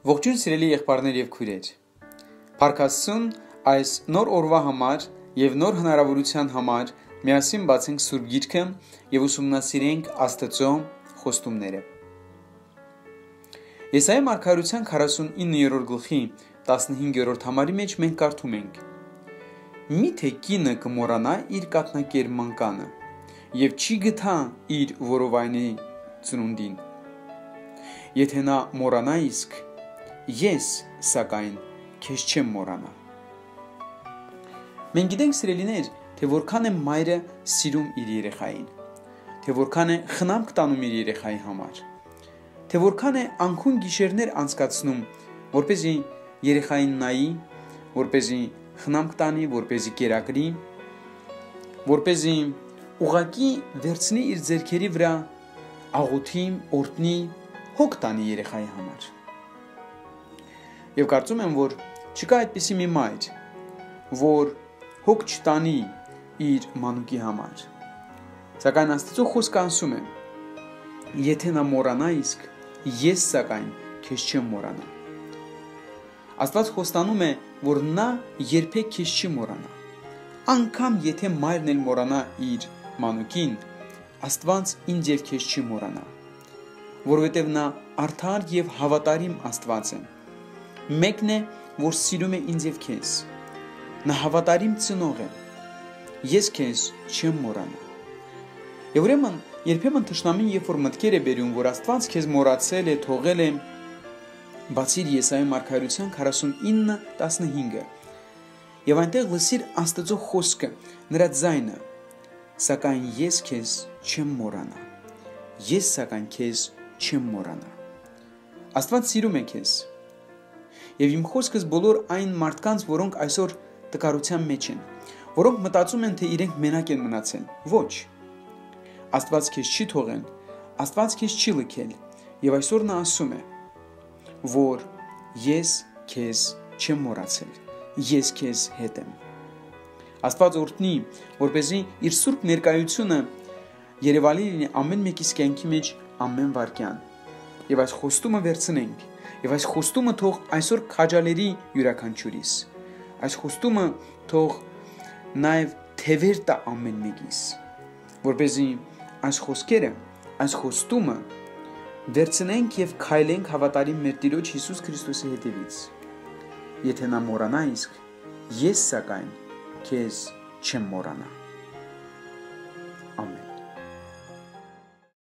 Ողջույն սիրելի եղբայրներ եւ քույրեր։ Փարքաստուն այս նոր օրվա համար եւ նոր հնարավորության համար միասին բացենք Սուրբ Գիրքը եւ ուսումնասիրենք Աստծո խոստումները։ Եսայի մարգարության 49-րդ գլխի 15-րդ համարի մեջ մենք կարդում ենք. Միթե կինը կմոռանա իր կատնակերման կանը եւ չի գթա իր որովայնի ծնունդին։ Եթե նա մոռանա իսկ Ես, սակայն, քեզ չեմ մոռանա։ Մենք գիտենք, սիրելիներ, թե որքան է մայրը սիրում իր երեխային, թե որքան է խնամք տանում իր երեխայի համար, թե որքան է անքուն գիշերներ անցկացնում, որ เป զի երեխային նայի, որ เป զի խնամք տանի, որ เป զի կերակրի, որ เป զի ուղակի վերցնի իր ձեռքերի վրա աղոթի, օրտնի, հոգ տանի երեխայի համար։ Եվ կարծում եմ, որ չկա այդպիսի մի մայր, որ հոգ չտանի իր մանուկի համար։ Սակայն Աստծո խոսքը ասում է. Եթե նա մոռանա իսկ, ես սակայն քեզ չեմ մոռանա։ Աստված խոստանում է, որ նա երբեք քեզ չի մոռանա։ Անկամ եթե մայրն էլ մոռանա իր մանուկին, Աստված ինձ եւ քեզ չի մոռանա, որովհետեւ նա արդար եւ հավատարիմ Աստված է Մեկն է, որ սիրում է ինձ եւ քեզ։ Նա հավատարիմ ծնող է։ Ես քեզ չեմ մոռանա։ Եվ ուրեմն երբեմն թշնամին երբ որ մտքեր է բերում, որ Աստված քեզ մոռացել է, թողել է, բացիր Եսայի մարգարության 49:15-ը։ Եվ այնտեղ լսիր Աստծո խոսքը, նրա ձայնը, սակայն ես քեզ չեմ մոռանա։ Ես սակայն քեզ չեմ մոռանա։ Աստված սիրում է քեզ Եվ իմ խոսքս բոլոր այն մարդկանց, որոնք այսօր տկարության մեջ են, որոնք մտածում են, թե իրենք մենակ են մնացել։ Ոչ։ Աստված քեզ չի թողեն, Աստված քեզ չի լքել։ Եվ այսօր նա ասում է, որ ես քեզ չեմ մոռացել։ Ես քեզ հետ եմ։ Աստված օրհնի, որ เป զի իր սուրբ ներկայությունը Երևանի լինի ամեն մեկի կյանքի մեջ ամեն վարքյան։ Եվ այս խոստումը վերցնենք Եվ այս խոստումը թող այսօր քաջալերի յուրաքանչյուրիս։ Այս խոստումը թող նաև թևեր տա ամեն մեկիս, որ เป զի այս խոսքերը, այս խոստումը վերցնենք եւ քայլենք հավատարիմ մեր Տիրոջ Հիսուս Քրիստոսի հետևից։ Եթե նա մոռանա իսկ, ես սակայն քեզ չեմ մոռանա։